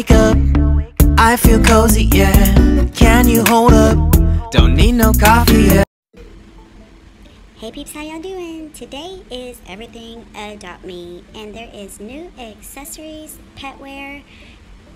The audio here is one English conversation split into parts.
wake up. I feel cozy, yeah. Can you hold up? Don't need no coffee, yeah. Hey peeps, how y'all doing? Today is Everything Adopt Me, and there is new accessories, petware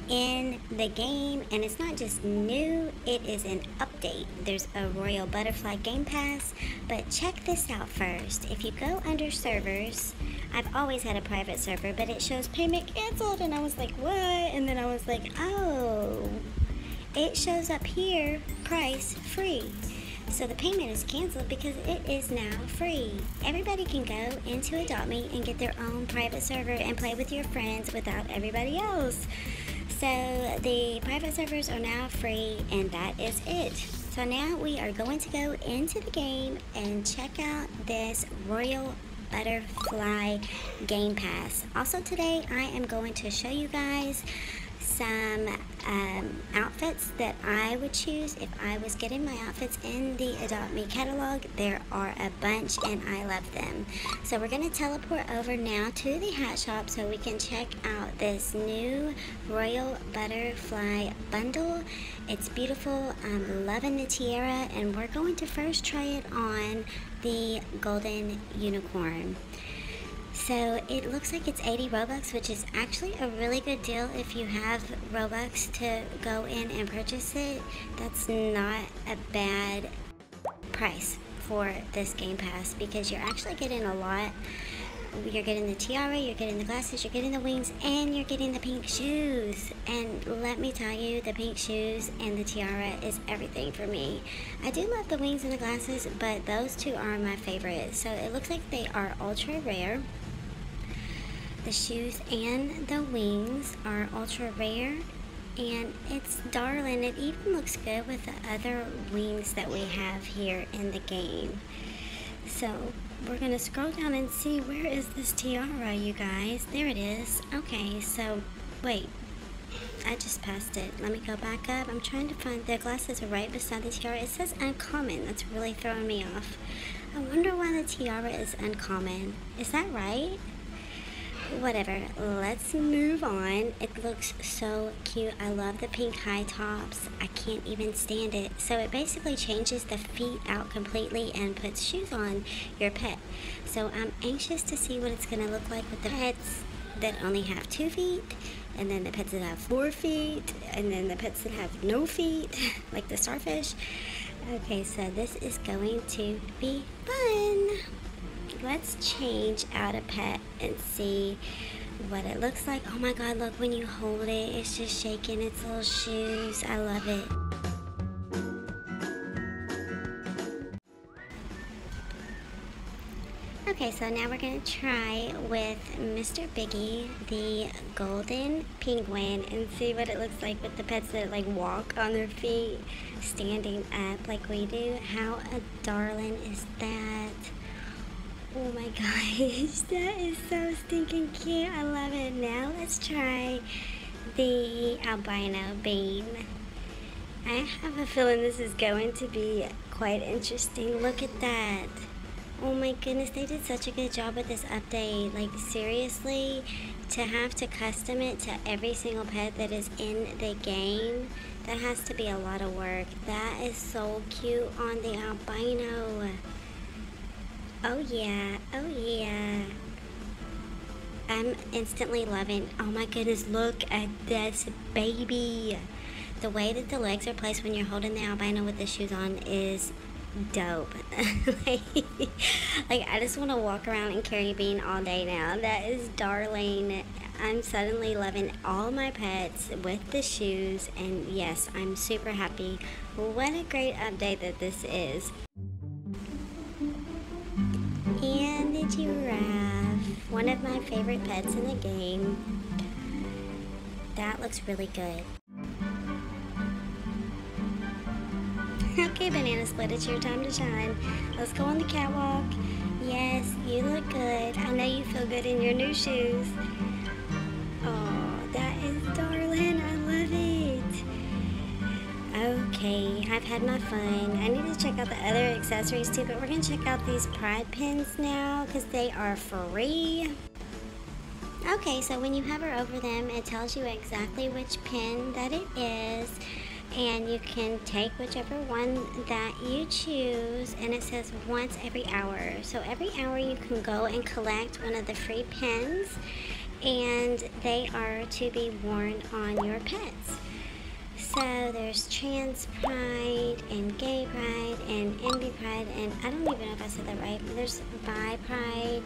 in the game, and it's not just new, it is an update. There's a Royal Butterfly Game Pass, but check this out first. If you go under servers, I've always had a private server, but it shows payment canceled, and I was like, what? And then I was like, oh, it shows up here, price free. So the payment is canceled because it is now free. Everybody can go into Adopt Me and get their own private server and play with your friends without everybody else. So the private servers are now free and that is it. So now we are going to go into the game and check out this Royal Butterfly Game Pass. Also today I am going to show you guys some um, outfits that I would choose if I was getting my outfits in the Adopt Me catalog. There are a bunch and I love them. So we're going to teleport over now to the hat shop so we can check out this new Royal Butterfly bundle. It's beautiful. I'm loving the tiara and we're going to first try it on the golden unicorn. So it looks like it's 80 Robux, which is actually a really good deal if you have Robux to go in and purchase it. That's not a bad price for this Game Pass because you're actually getting a lot. You're getting the tiara, you're getting the glasses, you're getting the wings, and you're getting the pink shoes. And let me tell you, the pink shoes and the tiara is everything for me. I do love the wings and the glasses, but those two are my favorites. So it looks like they are ultra rare. The shoes and the wings are ultra rare and it's darling. It even looks good with the other wings that we have here in the game. So we're gonna scroll down and see where is this tiara, you guys. There it is. Okay, so wait. I just passed it. Let me go back up. I'm trying to find the glasses are right beside the tiara. It says uncommon. That's really throwing me off. I wonder why the tiara is uncommon. Is that right? Whatever. Let's move on. It looks so cute. I love the pink high tops. I can't even stand it. So it basically changes the feet out completely and puts shoes on your pet. So i'm anxious to see what it's going to look like with the pets that only have two feet and then the pets that have four feet and then the pets that have no feet like the starfish. Okay so this is going to be fun let's change out a pet and see what it looks like. Oh my god, look when you hold it, it's just shaking its little shoes. I love it. Okay, so now we're to try with Mr. Biggie, the golden penguin, and see what it looks like with the pets that like walk on their feet, standing up like we do. How a darling is that? Oh my gosh, that is so stinking cute. I love it. Now let's try the albino bean. I have a feeling this is going to be quite interesting. Look at that. Oh my goodness, they did such a good job with this update. Like seriously, to have to custom it to every single pet that is in the game, that has to be a lot of work. That is so cute on the albino. Oh yeah, oh yeah. I'm instantly loving, oh my goodness, look at this baby. The way that the legs are placed when you're holding the albino with the shoes on is dope. like, like, I just want to walk around and carry Bean all day now. That is darling. I'm suddenly loving all my pets with the shoes, and yes, I'm super happy. What a great update that this is. Giraffe, one of my favorite pets in the game. That looks really good. okay, Banana Split, it's your time to shine. Let's go on the catwalk. Yes, you look good. I know you feel good in your new shoes. Okay, I've had my fun. I need to check out the other accessories too, but we're going to check out these pride pins now because they are free. Okay, so when you hover over them, it tells you exactly which pin that it is and you can take whichever one that you choose and it says once every hour so every hour you can go and collect one of the free pins and they are to be worn on your pets so there's trans pride and gay pride and indie pride and I don't even know if I said that right but there's bi pride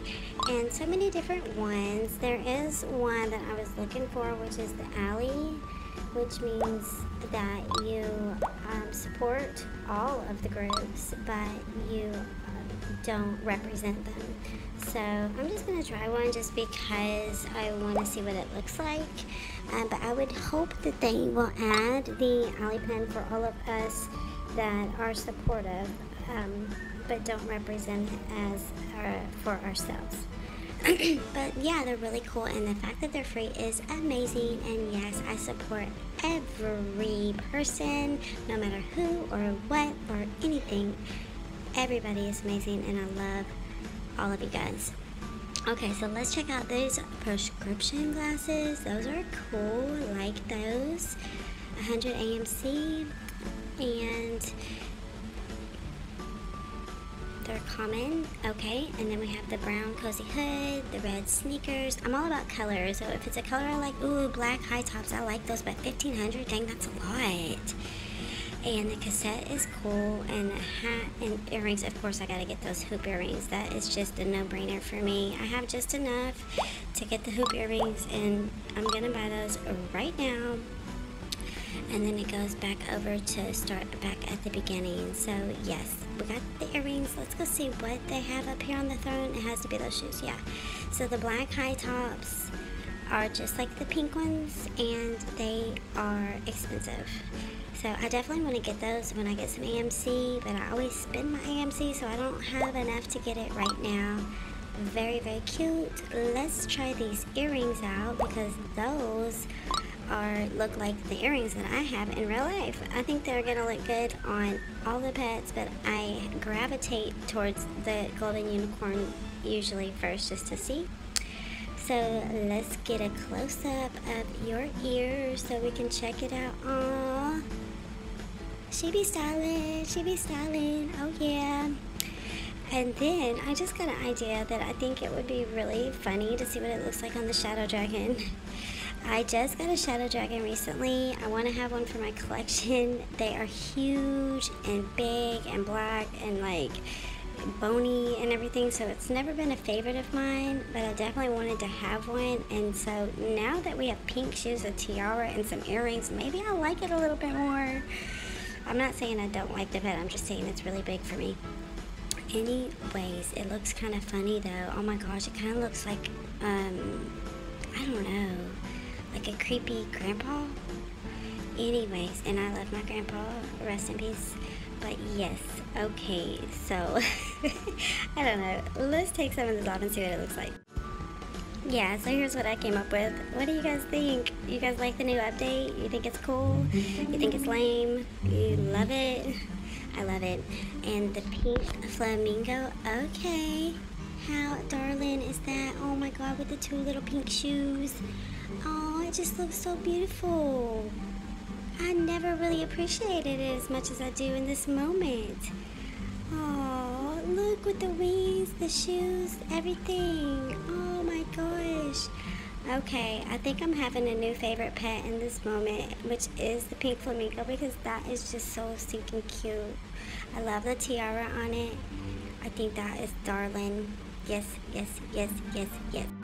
and so many different ones there is one that I was looking for which is the alley which means that you um, support all of the groups, but you uh, don't represent them. So I'm just going to try one just because I want to see what it looks like. Um, but I would hope that they will add the pen for all of us that are supportive, um, but don't represent as uh, for ourselves. but yeah, they're really cool, and the fact that they're free is amazing. And yes, I support every person, no matter who or what or anything. Everybody is amazing, and I love all of you guys. Okay, so let's check out those prescription glasses. Those are cool, like those. 100 AMC, and they're common, okay? And then we have the brown cozy hood, the red sneakers. I'm all about colors, so if it's a color I like, ooh, black high tops, I like those, but 1500 dang, that's a lot. And the cassette is cool, and the hat and earrings, of course, I gotta get those hoop earrings. That is just a no-brainer for me. I have just enough to get the hoop earrings, and I'm gonna buy those right now and then it goes back over to start back at the beginning. So yes, we got the earrings. Let's go see what they have up here on the throne. It has to be those shoes, yeah. So the black high tops are just like the pink ones and they are expensive. So I definitely want to get those when I get some AMC, but I always spend my AMC so I don't have enough to get it right now. Very, very cute. Let's try these earrings out because those are look like the earrings that I have in real life. I think they're gonna look good on all the pets, but I gravitate towards the golden unicorn usually first just to see. So let's get a close-up of your ears so we can check it out. Aww. She be styling, she be styling, oh yeah. And then I just got an idea that I think it would be really funny to see what it looks like on the Shadow Dragon. I just got a Shadow Dragon recently. I want to have one for my collection. They are huge and big and black and like bony and everything so it's never been a favorite of mine but I definitely wanted to have one and so now that we have pink shoes, a tiara and some earrings maybe I'll like it a little bit more. I'm not saying I don't like the pet, I'm just saying it's really big for me. Anyways, it looks kind of funny though. Oh my gosh, it kind of looks like, um, I don't know like a creepy grandpa. Anyways, and I love my grandpa, rest in peace. But yes, okay, so I don't know. Let's take some of this off and see what it looks like. Yeah, so here's what I came up with. What do you guys think? You guys like the new update? You think it's cool? You think it's lame? You love it? I love it. And the pink flamingo, okay. How darling is that? Oh my god, with the two little pink shoes. Oh, it just looks so beautiful. I never really appreciated it as much as I do in this moment. Oh, look with the wings, the shoes, everything. Oh my gosh. Okay, I think I'm having a new favorite pet in this moment, which is the pink flamingo because that is just so stinking cute. I love the tiara on it. I think that is darling. Yes, yes, yes, yes, yes.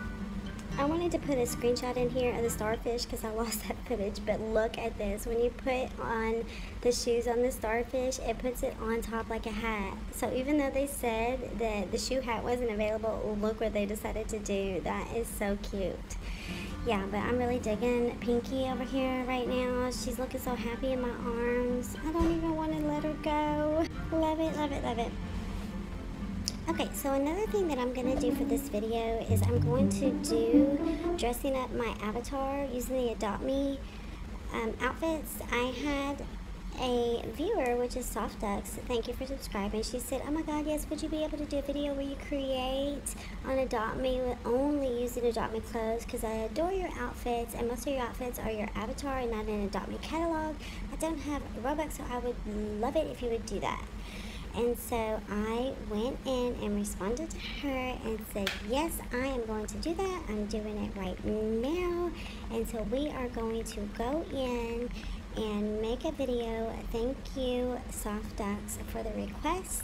I wanted to put a screenshot in here of the starfish because I lost that footage, but look at this. When you put on the shoes on the starfish, it puts it on top like a hat. So even though they said that the shoe hat wasn't available, look what they decided to do. That is so cute. Yeah, but I'm really digging Pinky over here right now. She's looking so happy in my arms. I don't even want to let her go. Love it, love it, love it. Okay, so another thing that I'm going to do for this video is I'm going to do dressing up my avatar using the Adopt Me um, outfits. I had a viewer, which is Soft Ducks. Thank you for subscribing. She said, Oh my god, yes, would you be able to do a video where you create on Adopt Me with only using Adopt Me clothes? Because I adore your outfits, and most of your outfits are your avatar and not an Adopt Me catalog. I don't have Robux, so I would love it if you would do that. And so I went in and responded to her and said, Yes, I am going to do that. I'm doing it right now. And so we are going to go in and make a video. Thank you, Soft Ducks, for the request.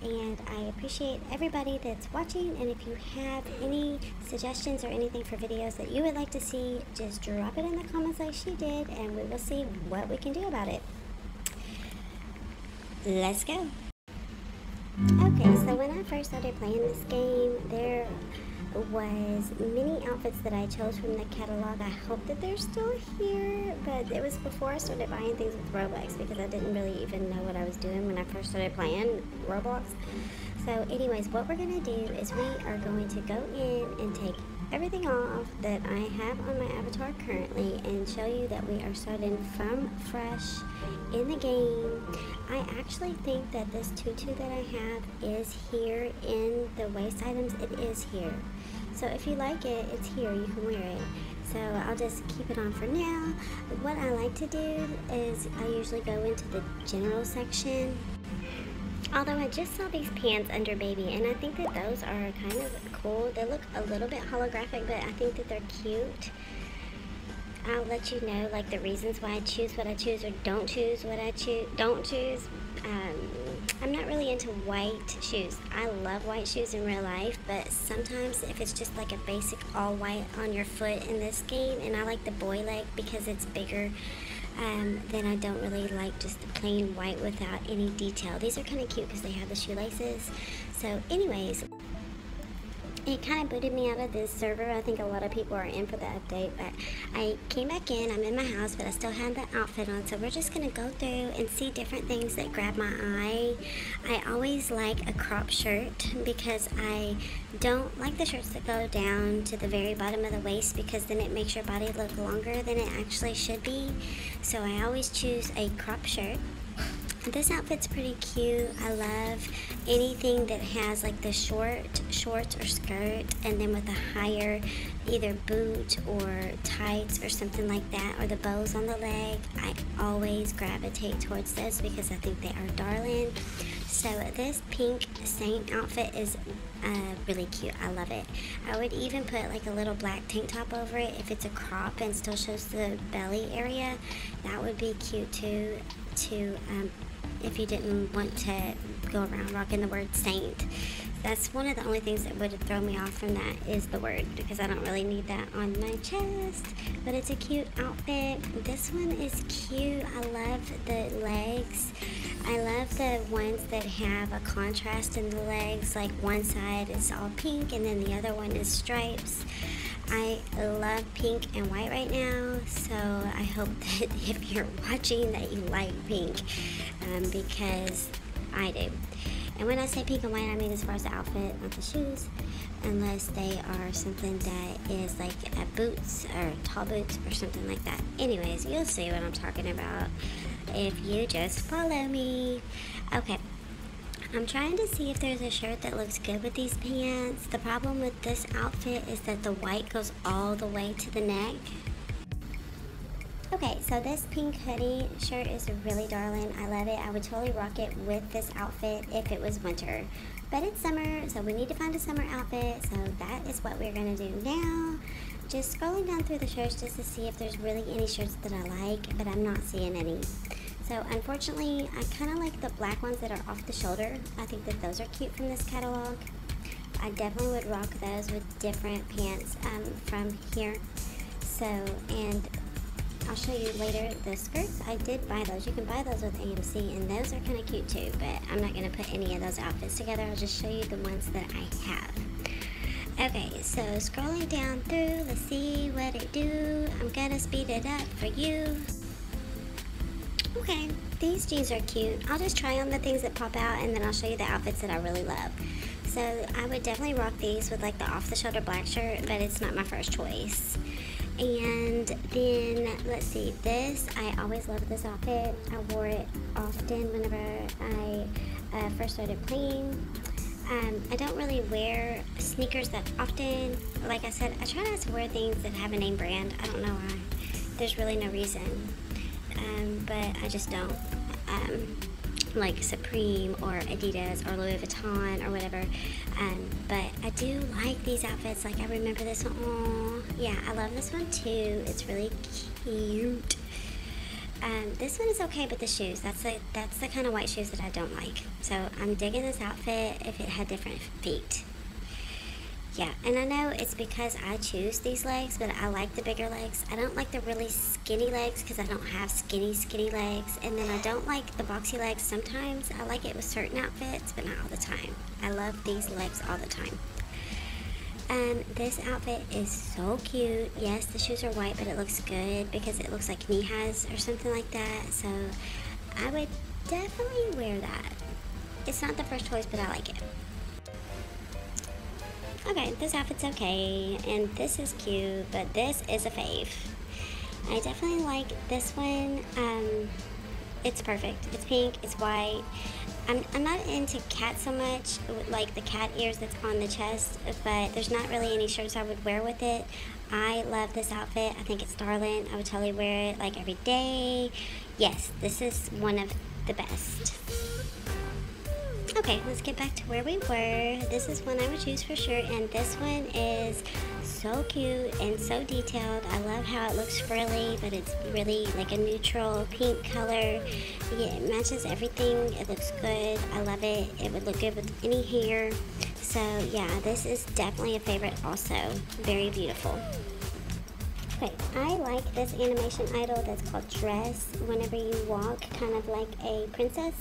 And I appreciate everybody that's watching. And if you have any suggestions or anything for videos that you would like to see, just drop it in the comments like she did, and we will see what we can do about it. Let's go. Okay, so when I first started playing this game, there was many outfits that I chose from the catalog. I hope that they're still here, but it was before I started buying things with Roblox because I didn't really even know what I was doing when I first started playing Roblox. So anyways, what we're going to do is we are going to go in and take everything off that I have on my avatar currently and show you that we are starting from fresh in the game. I actually think that this tutu that I have is here in the waist items. It is here. So if you like it, it's here. You can wear it. So I'll just keep it on for now. What I like to do is I usually go into the general section Although I just saw these pants under baby and I think that those are kind of cool. They look a little bit holographic but I think that they're cute. I'll let you know like the reasons why I choose what I choose or don't choose what I choose don't choose. Um, I'm not really into white shoes. I love white shoes in real life, but sometimes if it's just like a basic all white on your foot in this game, and I like the boy leg because it's bigger um, then I don't really like just the plain white without any detail. These are kind of cute because they have the shoelaces. So anyways, it kind of booted me out of this server. I think a lot of people are in for the update, but I came back in. I'm in my house, but I still have the outfit on. So we're just going to go through and see different things that grab my eye. I always like a crop shirt because I don't like the shirts that go down to the very bottom of the waist because then it makes your body look longer than it actually should be. So I always choose a crop shirt. This outfit's pretty cute. I love anything that has like the short shorts or skirt and then with a higher either boot or tights or something like that or the bows on the leg. I always gravitate towards those because I think they are darling. So this pink saint outfit is uh, really cute. I love it. I would even put like a little black tank top over it if it's a crop and still shows the belly area. That would be cute too to um, if you didn't want to go around rocking the word saint. That's one of the only things that would throw me off from that is the word because I don't really need that on my chest. But it's a cute outfit. This one is cute. I love the legs. I love the ones that have a contrast in the legs. Like one side is all pink and then the other one is stripes. I love pink and white right now, so I hope that if you're watching that you like pink, um, because I do. And when I say pink and white, I mean as far as the outfit, not the shoes, unless they are something that is like boots or tall boots or something like that. Anyways, you'll see what I'm talking about if you just follow me. Okay, I'm trying to see if there's a shirt that looks good with these pants. The problem with this outfit is that the white goes all the way to the neck. Okay, so this pink hoodie shirt is really darling. I love it. I would totally rock it with this outfit if it was winter. But it's summer, so we need to find a summer outfit. So that is what we're going to do now. Just scrolling down through the shirts just to see if there's really any shirts that I like, but I'm not seeing any. So unfortunately, I kind of like the black ones that are off the shoulder. I think that those are cute from this catalog. I definitely would rock those with different pants um, from here. So, and I'll show you later the skirts. I did buy those. You can buy those with AMC, and those are kind of cute too, but I'm not going to put any of those outfits together. I'll just show you the ones that I have. Okay, so scrolling down through, let's see what it do. I'm going to speed it up for you. Okay, these jeans are cute. I'll just try on the things that pop out and then I'll show you the outfits that I really love. So I would definitely rock these with like the off-the-shoulder black shirt, but it's not my first choice. And then, let's see, this, I always loved this outfit. I wore it often whenever I uh, first started playing. Um, I don't really wear sneakers that often. Like I said, I try not to wear things that have a name brand. I don't know why. There's really no reason. Um, but I just don't. Um, like Supreme or Adidas or Louis Vuitton or whatever. Um, but I do like these outfits. Like I remember this one. Aww. Yeah, I love this one too. It's really cute. Um, this one is okay, but the shoes, that's the, that's the kind of white shoes that I don't like. So I'm digging this outfit if it had different feet. Yeah, and I know it's because I choose these legs, but I like the bigger legs. I don't like the really skinny legs because I don't have skinny, skinny legs. And then I don't like the boxy legs sometimes. I like it with certain outfits, but not all the time. I love these legs all the time. Um, this outfit is so cute. Yes, the shoes are white, but it looks good because it looks like knee highs or something like that. So I would definitely wear that. It's not the first choice, but I like it. Okay, this outfit's okay, and this is cute, but this is a fave. I definitely like this one. Um, it's perfect. It's pink, it's white. I'm, I'm not into cat so much, like the cat ears that's on the chest, but there's not really any shirts I would wear with it. I love this outfit. I think it's darling. I would totally wear it like every day. Yes, this is one of the best. Okay, let's get back to where we were. This is one I would choose for sure, and this one is so cute and so detailed. I love how it looks frilly, but it's really like a neutral pink color. Yeah, it matches everything. It looks good. I love it. It would look good with any hair. So yeah, this is definitely a favorite also. Very beautiful. Okay, I like this animation idle that's called Dress. Whenever you walk, kind of like a princess.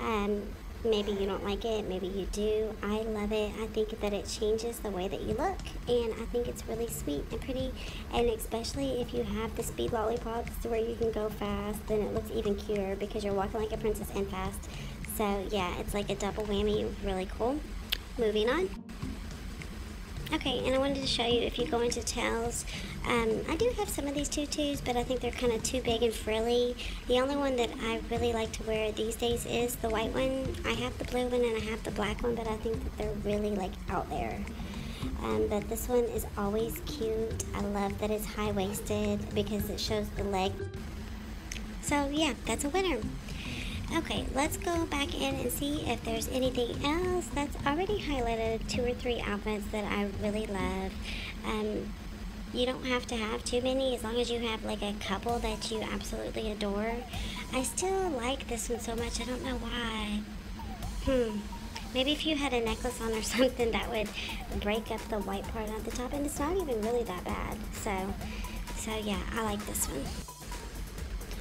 Um, maybe you don't like it, maybe you do. I love it. I think that it changes the way that you look, and I think it's really sweet and pretty. And especially if you have the speed lollipops where you can go fast, then it looks even cuter because you're walking like a princess and fast. So yeah, it's like a double whammy, really cool. Moving on. Okay, and I wanted to show you if you go into tails, um, I do have some of these tutus, but I think they're kind of too big and frilly. The only one that I really like to wear these days is the white one. I have the blue one and I have the black one, but I think that they're really like out there. Um, but this one is always cute. I love that it's high-waisted because it shows the leg. So yeah, that's a winner. Okay, let's go back in and see if there's anything else that's already highlighted two or three outfits that I really love. Um, you don't have to have too many as long as you have like a couple that you absolutely adore. I still like this one so much, I don't know why. Hmm. Maybe if you had a necklace on or something that would break up the white part at the top and it's not even really that bad. So, so yeah, I like this one.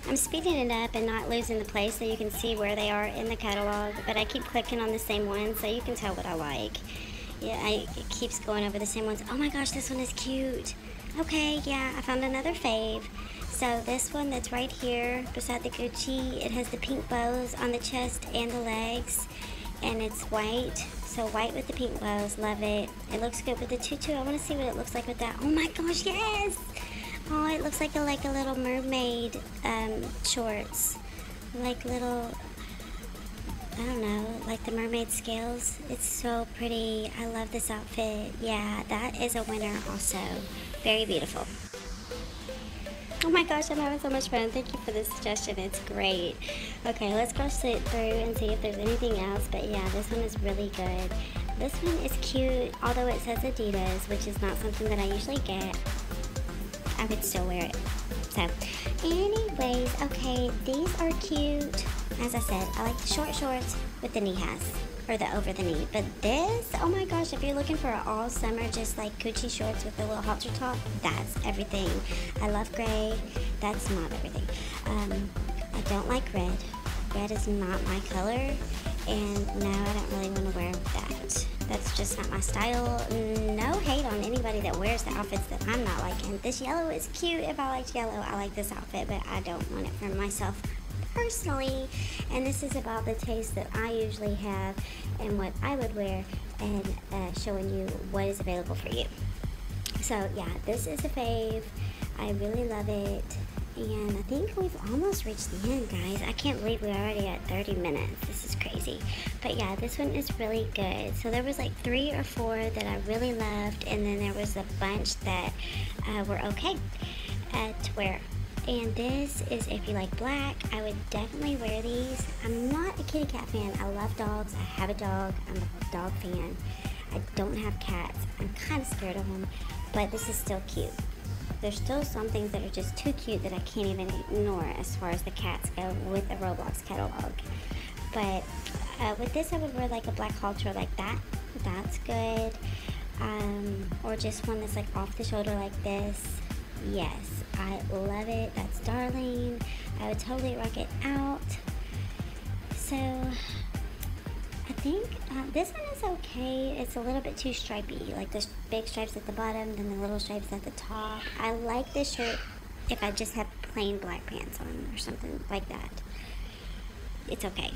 I'm speeding it up and not losing the place so you can see where they are in the catalog, but I keep clicking on the same one so you can tell what I like. Yeah, I, it keeps going over the same ones. Oh my gosh, this one is cute. Okay, yeah, I found another fave. So this one that's right here beside the Gucci, it has the pink bows on the chest and the legs, and it's white. So white with the pink bows, love it. It looks good with the tutu. I want to see what it looks like with that. Oh my gosh, yes! Oh, it looks like a, like a little mermaid um, shorts. Like little, I don't know, like the mermaid scales. It's so pretty. I love this outfit. Yeah, that is a winner also. Very beautiful. Oh my gosh, I'm having so much fun. Thank you for the suggestion. It's great. Okay, let's go sit through and see if there's anything else. But yeah, this one is really good. This one is cute, although it says Adidas, which is not something that I usually get. I would still wear it. So, anyways, okay, these are cute. As I said, I like the short shorts with the knee highs or the over the knee. But this, oh my gosh, if you're looking for all summer just like Gucci shorts with a little halter top, that's everything. I love gray. That's not everything. Um, I don't like red. Red is not my color. And no, I don't really want to wear just not my style. No hate on anybody that wears the outfits that I'm not liking. This yellow is cute. If I liked yellow, I like this outfit, but I don't want it for myself personally. And this is about the taste that I usually have and what I would wear and uh, showing you what is available for you. So yeah, this is a fave. I really love it. And I think we've almost reached the end, guys. I can't believe we're already at 30 minutes. This is crazy. But yeah, this one is really good. So there was like three or four that I really loved, and then there was a bunch that uh, were okay uh, to wear. And this is if you like black, I would definitely wear these. I'm not a kitty cat fan. I love dogs. I have a dog. I'm a dog fan. I don't have cats. I'm kind of scared of them, but this is still cute. There's still some things that are just too cute that I can't even ignore as far as the cats go with the Roblox catalog. But uh, with this, I would wear like a black halter like that. That's good. Um, or just one that's like off the shoulder like this. Yes, I love it. That's darling. I would totally rock it out. So think uh, this one is okay. It's a little bit too stripy, like the big stripes at the bottom, then the little stripes at the top. I like this shirt if I just have plain black pants on or something like that. It's okay.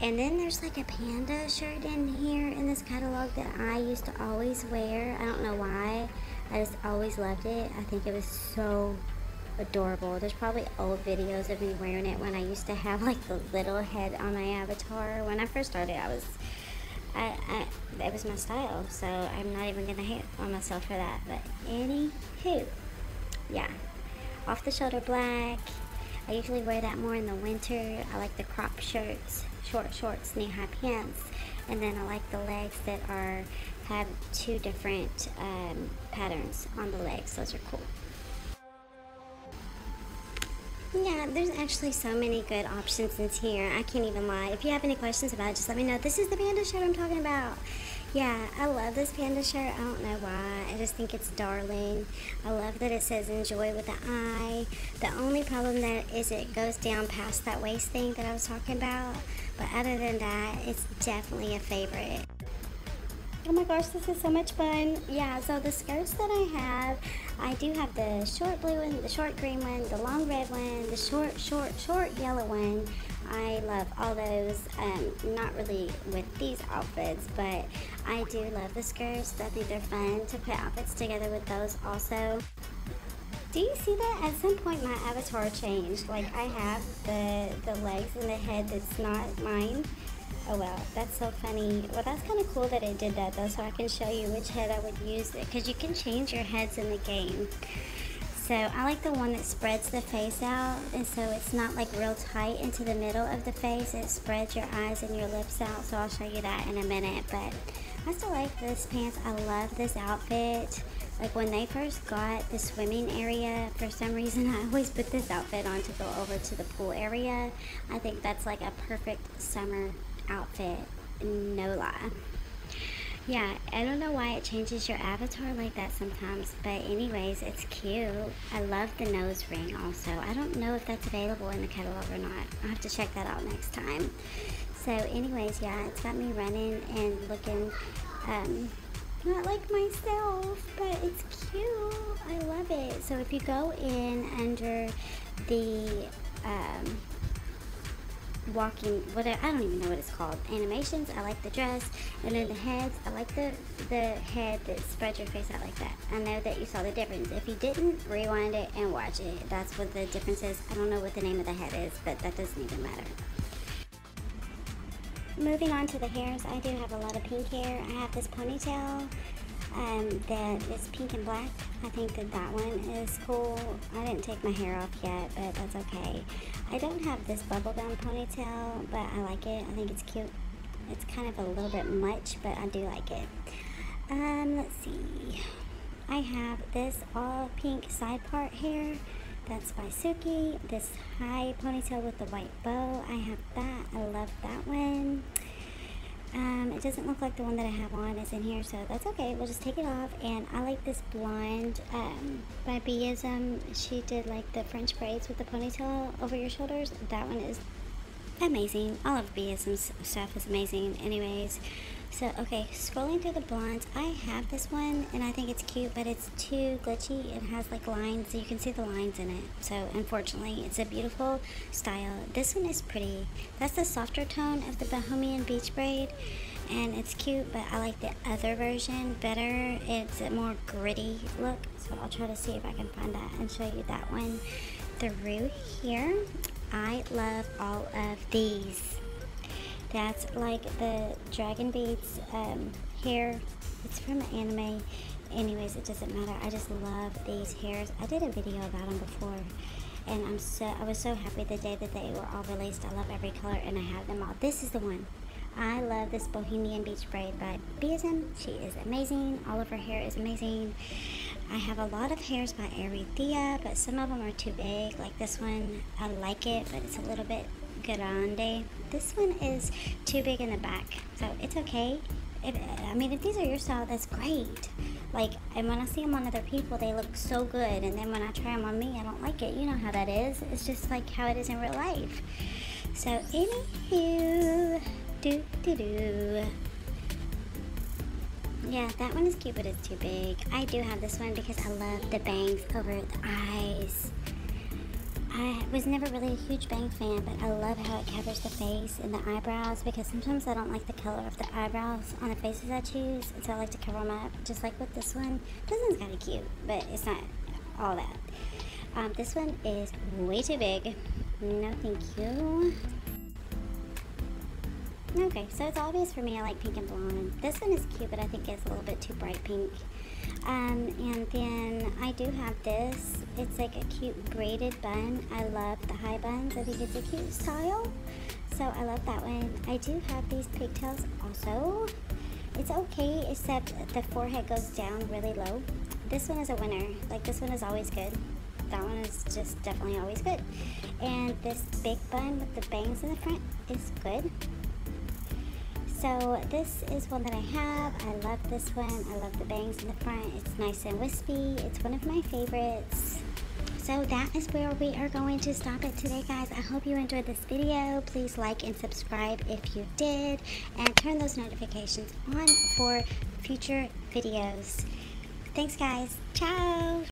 And then there's like a panda shirt in here in this catalog that I used to always wear. I don't know why. I just always loved it. I think it was so adorable. There's probably old videos of me wearing it when I used to have like the little head on my avatar. When I first started, I was, I, I that was my style. So I'm not even gonna hate on myself for that. But anywho, yeah, off the shoulder black. I usually wear that more in the winter. I like the crop shirts, short shorts, knee high pants, and then I like the legs that are have two different um, patterns on the legs. Those are cool. Yeah, there's actually so many good options in here. I can't even lie. If you have any questions about it, just let me know. This is the panda shirt I'm talking about. Yeah, I love this panda shirt. I don't know why. I just think it's darling. I love that it says enjoy with the eye. The only problem that is it goes down past that waist thing that I was talking about. But other than that, it's definitely a favorite. Oh my gosh, this is so much fun. Yeah, so the skirts that I have, I do have the short blue one, the short green one, the long red one, the short, short, short yellow one. I love all those. Um, not really with these outfits, but I do love the skirts. I think they're fun to put outfits together with those also. Do you see that? At some point my avatar changed. Like I have the, the legs and the head that's not mine. Oh well, that's so funny. Well, that's kind of cool that it did that though, so I can show you which head I would use it, because you can change your heads in the game. So I like the one that spreads the face out, and so it's not like real tight into the middle of the face. It spreads your eyes and your lips out, so I'll show you that in a minute. But I still like this pants. I love this outfit. Like when they first got the swimming area, for some reason I always put this outfit on to go over to the pool area. I think that's like a perfect summer outfit, no lie. Yeah, I don't know why it changes your avatar like that sometimes, but anyways, it's cute. I love the nose ring also. I don't know if that's available in the catalog or not. I'll have to check that out next time. So anyways, yeah, it's got me running and looking um, not like myself, but it's cute. I love it. So if you go in under the um, walking whatever I don't even know what it's called. Animations I like the dress. And then the heads I like the the head that spreads your face out like that. I know that you saw the difference. If you didn't rewind it and watch it. That's what the difference is. I don't know what the name of the head is but that doesn't even matter. Moving on to the hairs I do have a lot of pink hair. I have this ponytail um, that is pink and black. I think that that one is cool. I didn't take my hair off yet, but that's okay. I don't have this bubblegum ponytail, but I like it. I think it's cute. It's kind of a little bit much, but I do like it. Um, let's see. I have this all pink side part hair. That's by Suki. This high ponytail with the white bow. I have that. I love that one. Um, it doesn't look like the one that I have on is in here, so that's okay. We'll just take it off. And I like this blonde um, by Beeism. She did like the French braids with the ponytail over your shoulders. That one is amazing. All of Beeism's stuff is amazing. Anyways, so, okay, scrolling through the blondes, I have this one and I think it's cute, but it's too glitchy. It has like lines, you can see the lines in it. So, unfortunately, it's a beautiful style. This one is pretty. That's the softer tone of the Bohemian Beach Braid. and it's cute, but I like the other version better. It's a more gritty look, so I'll try to see if I can find that and show you that one through here. I love all of these. That's like the Dragon Beads um, hair. It's from an anime. Anyways, it doesn't matter. I just love these hairs. I did a video about them before and I'm so I was so happy the day that they were all released. I love every color and I have them all. This is the one. I love this Bohemian Beach braid by Beeism. She is amazing. All of her hair is amazing. I have a lot of hairs by Aretha, but some of them are too big. Like this one, I like it, but it's a little bit grande. This one is too big in the back, so it's okay. I mean, if these are your style, that's great. Like, and when I see them on other people, they look so good. And then when I try them on me, I don't like it. You know how that is. It's just like how it is in real life. So, anywho, do do do. Yeah, that one is cute, but it's too big. I do have this one because I love the bangs over the eyes. I was never really a huge bang fan, but I love how it covers the face and the eyebrows because sometimes I don't like the color of the eyebrows on the faces I choose, so I like to cover them up, just like with this one. This one's kind of cute, but it's not all that. Um, this one is way too big. No, thank you. Okay, so it's obvious for me I like pink and blonde. This one is cute, but I think it's a little bit too bright pink. Um, and then I do have this. It's like a cute braided bun. I love the high buns. I think it's a cute style. So I love that one. I do have these pigtails also. It's okay, except the forehead goes down really low. This one is a winner. Like this one is always good. That one is just definitely always good. And this big bun with the bangs in the front is good. So this is one that I have. I love this one. I love the bangs in the front. It's nice and wispy. It's one of my favorites. So that is where we are going to stop it today, guys. I hope you enjoyed this video. Please like and subscribe if you did. And turn those notifications on for future videos. Thanks, guys. Ciao.